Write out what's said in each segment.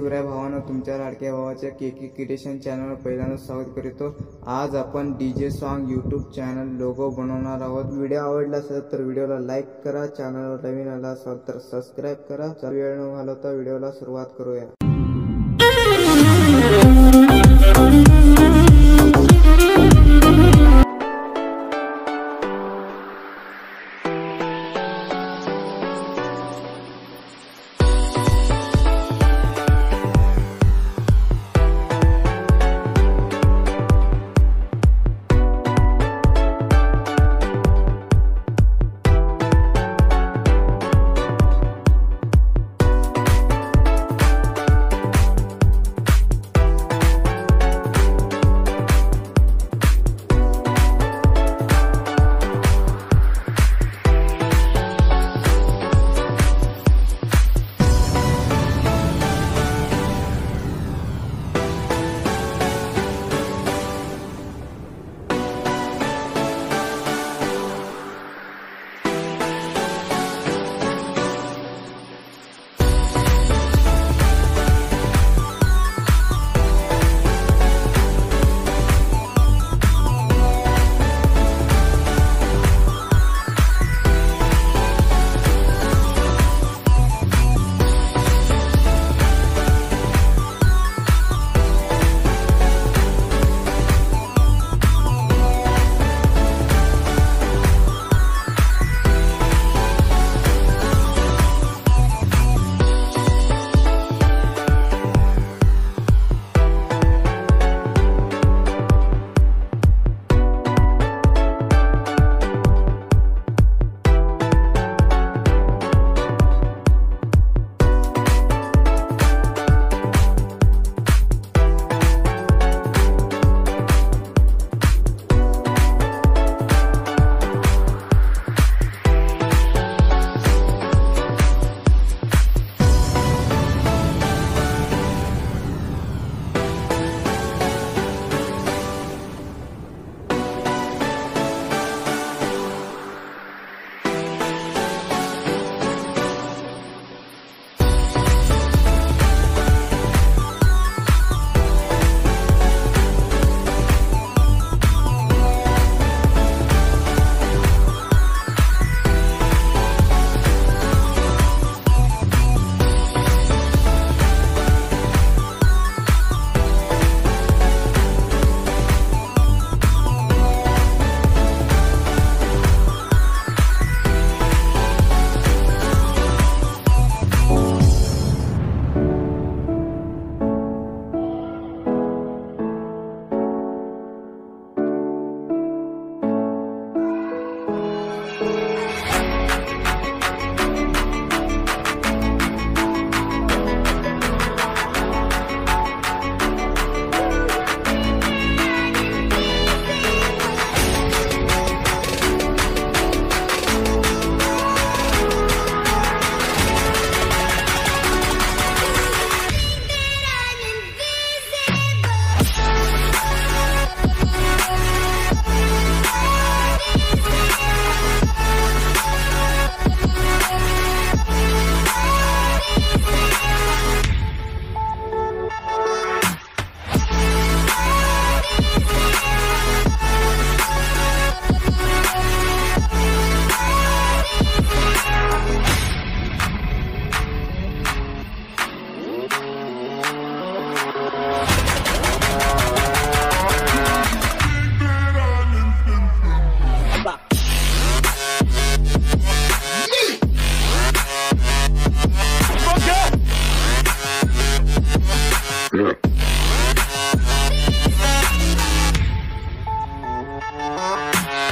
सूर्या भावानं तुमच्या लाडक्या भावाच्या के के क्रिएशन चॅनलवर पहिल्यांदा स्वागत करतो. आज आपण D J song YouTube channel logo बनवणार आहोत. व्हिडिओ आवडला असेल तर व्हिडिओला लाईक करा. चॅनलवर नवीन आला असाल तर सबस्क्राईब करा. चल वेळ न घालवता व्हिडिओला सुरुवात करूया.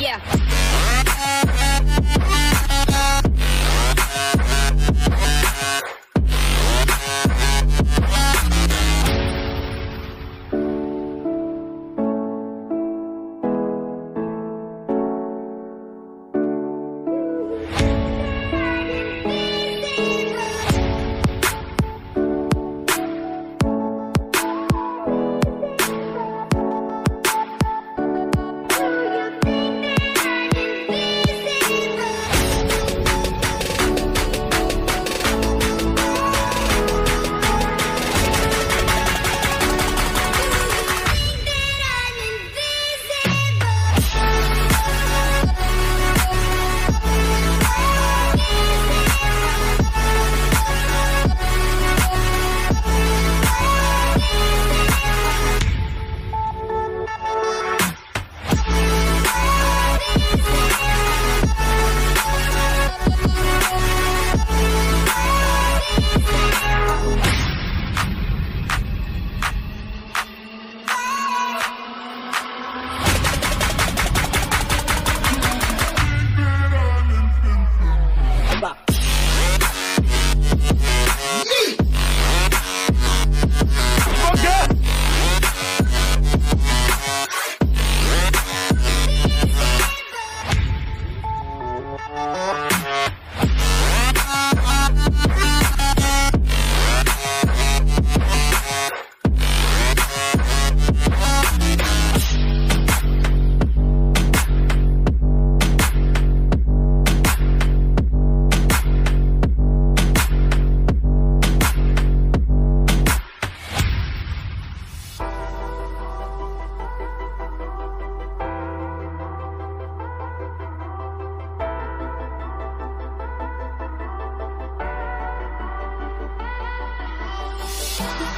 Yeah.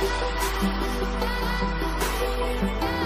Thank you.